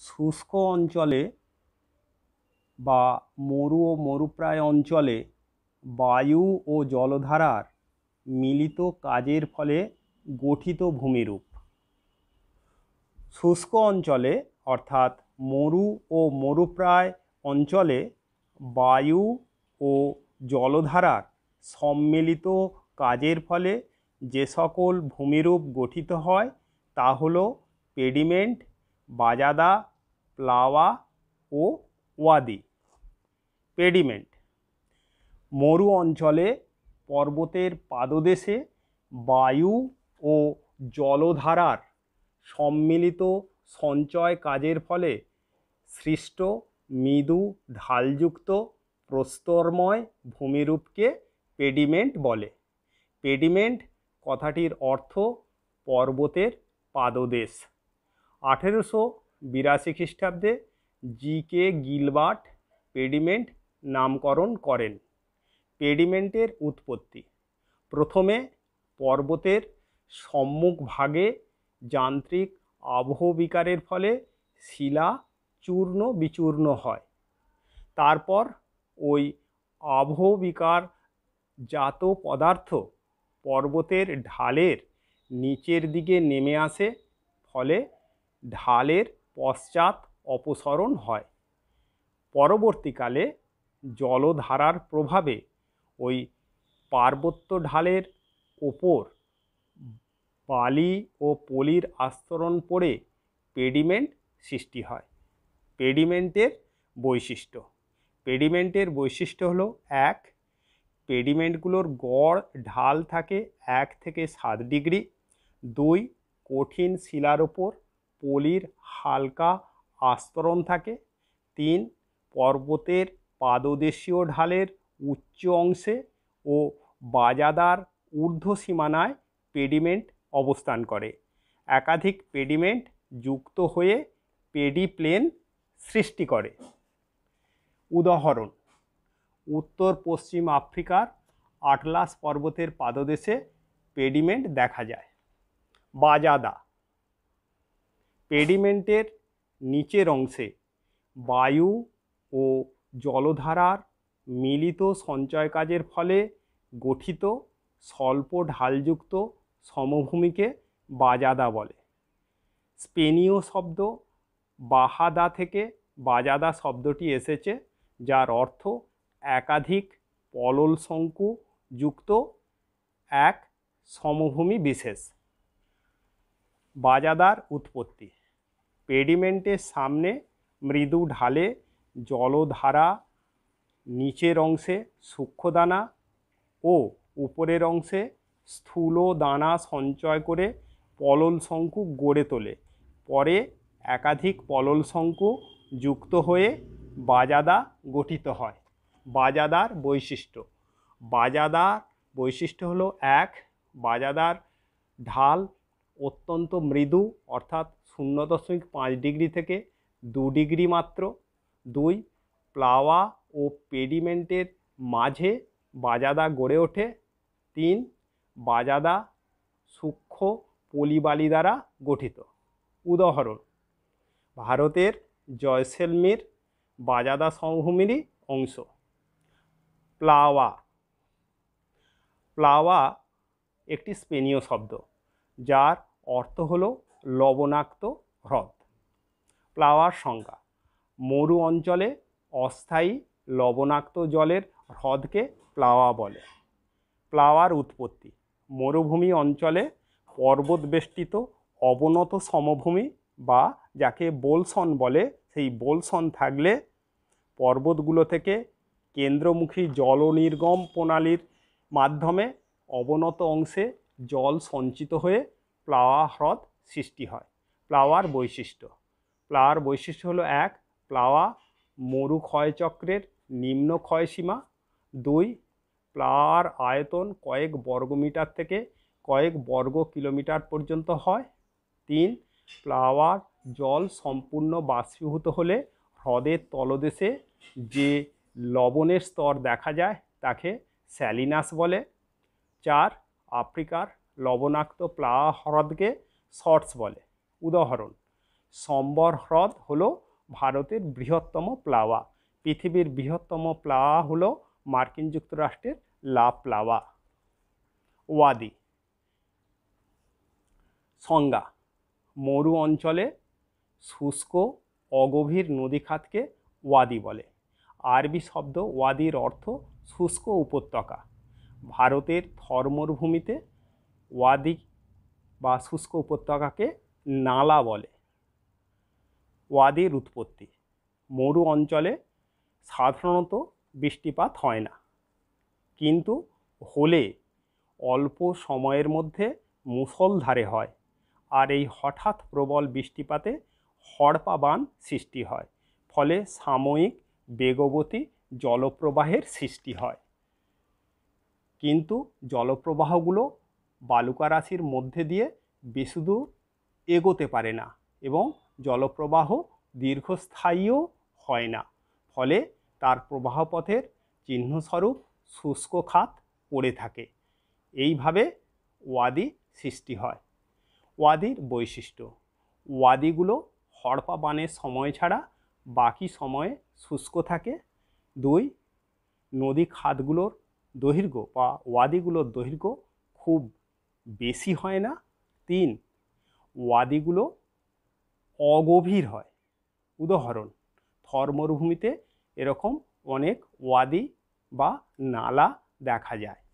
শুষ্ক অঞ্চলে বা মরু ও মরুপ্রায় অঞ্চলে বায়ু ও জলধারার মিলিত কাজের ফলে গঠিত ভূমিরূপ। শুষ্ক অঞ্চলে, অর্থাৎ মরু ও মরুপ্রায় অঞ্চলে বায়ু ও জলধারার সম্মিলিত কাজের ফলে যে সকল ভূমিরূপ গঠিত হয় তা হল পেডিমেন্ট, বাজাদা প্লাওয়া ও ওয়াদি। পেডিমেন্ট। মরু অঞ্চলে পর্বতের পাদদেশে বায়ু ও জলধারার সম্মিলিত সঞ্চয় কাজের ফলে সৃষ্ট মৃদু ঢালযুক্ত প্রস্তরময় ভূমিরূপকে পেডিমেন্ট বলে। পেডিমেন্ট কথাটির অর্থ পর্বতের পাদদেশ। আঠেরোশো বিরাশি খ্রিস্টাব্দে জি কে গিলবার্ট পেডিমেন্ট নামকরণ করেন। পেডিমেন্টের উৎপত্তি। প্রথমে পর্বতের সম্মুখভাগে যান্ত্রিক আবহবিকারের ফলে শিলা চূর্ণ বিচূর্ণ হয়। তারপর ওই আবহবিকার জাত পদার্থ পর্বতের ঢালের নিচের দিকে নেমে আসে, ফলে ঢালের পশ্চাৎ অপসরণ হয়। পরবর্তীকালে জলধারার প্রভাবে ওই পার্বত্য ঢালের ওপর বালি ও পলির আস্তরণ পড়ে পেডিমেন্ট সৃষ্টি হয়। পেডিমেন্টের বৈশিষ্ট্য। পেডিমেন্টের বৈশিষ্ট্য হলো, এক, পেডিমেন্টগুলোর গড় ঢাল থাকে এক থেকে সাত ডিগ্রি। দুই, কঠিন শিলার ওপর পলির হালকা আস্তরণ থাকে। তিন, পর্বতের পাদদেশীয় ঢালের উচ্চ অংশে ও বাজাদার ঊর্ধ্ব সীমানায় পেডিমেন্ট অবস্থান করে। একাধিক পেডিমেন্ট যুক্ত হয়ে পেডিপ্লেন সৃষ্টি করে। উদাহরণ, উত্তর পশ্চিম আফ্রিকার আটলাস পর্বতের পাদদেশে পেডিমেন্ট দেখা যায়। বাজাদা পেডিমেন্টের নিচের অংশে বায়ু ও জলধারার মিলিত সঞ্চয় কাজের ফলে গঠিত স্বল্প ঢালযুক্ত সমভূমিকে বাজাদা বলে। স্পেনীয় শব্দ বাহাদা থেকে বাজাদা শব্দটি এসেছে, যার অর্থ একাধিক পলল শঙ্কু যুক্ত এক সমভূমি বিশেষ। বাজাদার উৎপত্তি। পেডিমেন্টের সামনে মৃদু ঢালে জলধারা, নিচের অংশে সূক্ষ্মদানা ও উপরের অংশে স্থূল দানা সঞ্চয় করে পলল শঙ্কু গড়ে তোলে। পরে একাধিক পলল শঙ্কু যুক্ত হয়ে বাজাদা গঠিত হয়। বাজাদার বৈশিষ্ট্য। বাজাদার বৈশিষ্ট্য হলো, এক, বাজাদার ঢাল অত্যন্ত মৃদু, অর্থাৎ শূন্য দশমিক পাঁচ ডিগ্রি থেকে দু ডিগ্রি মাত্র। দুই, প্লাওয়া ও পেডিমেন্টের মাঝে বাজাদা গড়ে ওঠে। তিন, বাজাদা সূক্ষ্ম পলিবালি দ্বারা গঠিত। উদাহরণ, ভারতের জয়সেলমের বাজাদা সমভূমিরই অংশ। প্লাওয়া প্লাওয়া একটি স্পেনীয় শব্দ, যার অর্থ হল লবণাক্ত হ্রদ। প্লাওয়ার সংজ্ঞা। মরু অঞ্চলে অস্থায়ী লবণাক্ত জলের হ্রদকে প্লাওয়া বলে। প্লাওয়ার উৎপত্তি। মরুভূমি অঞ্চলে পর্বতবেষ্টিত অবনত সমভূমি বা যাকে বোলসন বলে, সেই বোলসন থাকলে পর্বতগুলো থেকে কেন্দ্রমুখী জল নির্গম প্রণালীর মাধ্যমে অবনত অংশে জল সঞ্চিত হয়ে প্লাওয়া হ্রদ সৃষ্টি হয়। প্লাওয়ার বৈশিষ্ট্য। প্লাওয়ার বৈশিষ্ট্য হলো এক, প্লাওয়া মরু ক্ষয়চক্রের নিম্ন ক্ষয়সীমা দুই, প্লাওয়ার আয়তন কয়েক বর্গমিটার থেকে কয়েক বর্গ কিলোমিটার পর্যন্ত হয়। তিন, প্লাওয়ার জল সম্পূর্ণ বাষ্পীভূত হলে হ্রদের তলদেশে যে লবণের স্তর দেখা যায় তাকে স্যালিনাস বলে। চার, আফ্রিকার লবণাক্ত প্লাওয়া হ্রদকে শর্টস বলে। উদাহরণ, সম্বর হ্রদ হলো ভারতের বৃহত্তম প্লাওয়া। পৃথিবীর বৃহত্তম প্লাওয়া হলো মার্কিন যুক্তরাষ্ট্রের লা প্লাওয়া। ওয়াদি, সংজ্ঞা, মরু অঞ্চলে শুষ্ক অগভীর নদীখাতকে ওয়াদি বলে। আরবি শব্দ ওয়াদির অর্থ শুষ্ক উপত্যকা। ভারতের থর মরুভূমিতে ওয়াদি বা শুষ্ক উপত্যকাকে নালা বলে। ওয়াদির উৎপত্তি। মরু অঞ্চলে সাধারণত বৃষ্টিপাত হয় না। কিন্তু হলে অল্প সময়ের মধ্যে মুষলধারে হয় আর এই হঠাৎ প্রবল বৃষ্টিপাতে হড়পা বান সৃষ্টি হয়, ফলে সাময়িক বেগবতী জলপ্রবাহের সৃষ্টি হয়। কিন্তু জলপ্রবাহগুলো বালুকা রাশির মধ্যে দিয়ে বেশিদূর এগোতে পারে না এবং জলপ্রবাহ দীর্ঘস্থায়ীও হয় না। ফলে তার প্রবাহপথের চিহ্নস্বরূপ শুষ্ক খাত পড়ে থাকে। এইভাবে ওয়াদি সৃষ্টি হয়। ওয়াদির বৈশিষ্ট্য, ওয়াদিগুলো হড়পা বানের সময় ছাড়া বাকি সময়ে শুষ্ক থাকে। দুই, নদী খাতগুলোর দৈর্ঘ্য বা ওয়াদিগুলোর দৈর্ঘ্য খুব বেশি হয় না। তিন, ওয়াদিগুলো অগভীর হয়। উদাহরণ থর মরুভূমিতে এরকম অনেক ওয়াদি বা নালা দেখা যায়।